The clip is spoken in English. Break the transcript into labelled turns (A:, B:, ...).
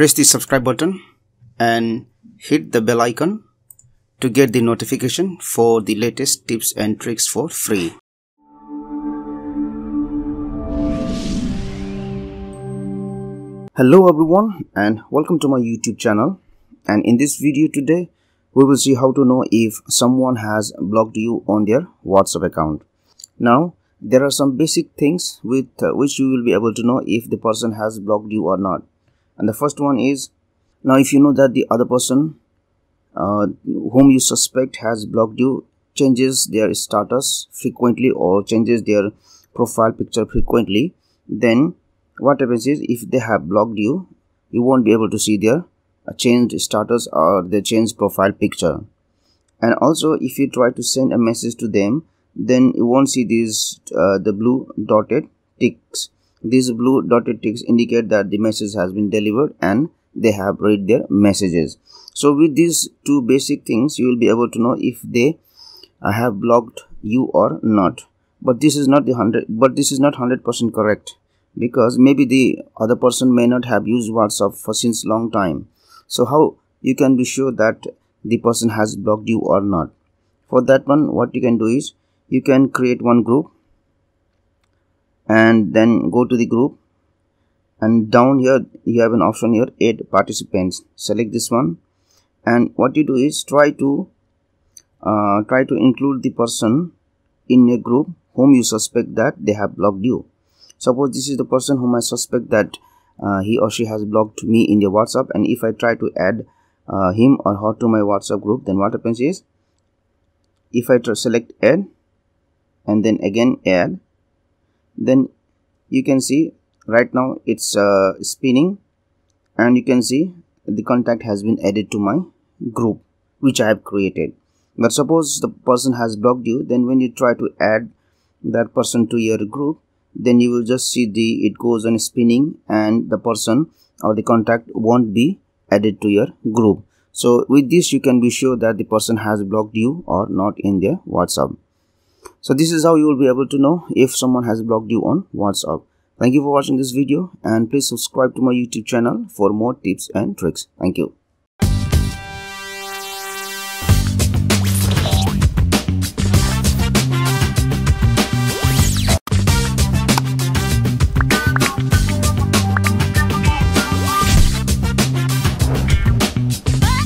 A: press the subscribe button and hit the bell icon to get the notification for the latest tips and tricks for free. Hello everyone and welcome to my YouTube channel and in this video today we will see how to know if someone has blocked you on their WhatsApp account. Now there are some basic things with uh, which you will be able to know if the person has blocked you or not and the first one is now if you know that the other person uh, whom you suspect has blocked you changes their status frequently or changes their profile picture frequently then what happens is if they have blocked you you won't be able to see their uh, changed status or their changed profile picture. And also if you try to send a message to them then you won't see these uh, the blue dotted ticks these blue dotted ticks indicate that the message has been delivered and they have read their messages. So with these two basic things, you will be able to know if they uh, have blocked you or not. But this is not the hundred. But this is not hundred percent correct because maybe the other person may not have used WhatsApp for since long time. So how you can be sure that the person has blocked you or not? For that one, what you can do is you can create one group and then go to the group. And down here you have an option here add participants. Select this one. And what you do is try to uh, try to include the person in a group whom you suspect that they have blocked you. Suppose this is the person whom i suspect that uh, he or she has blocked me in their whatsapp. And if i try to add uh, him or her to my whatsapp group then what happens is if i select add and then again add then you can see right now it's uh, spinning and you can see the contact has been added to my group which I have created. But suppose the person has blocked you then when you try to add that person to your group then you will just see the it goes on spinning and the person or the contact won't be added to your group. So with this you can be sure that the person has blocked you or not in their whatsapp so this is how you will be able to know if someone has blocked you on whatsapp. Thank you for watching this video and please subscribe to my youtube channel for more tips and tricks. Thank you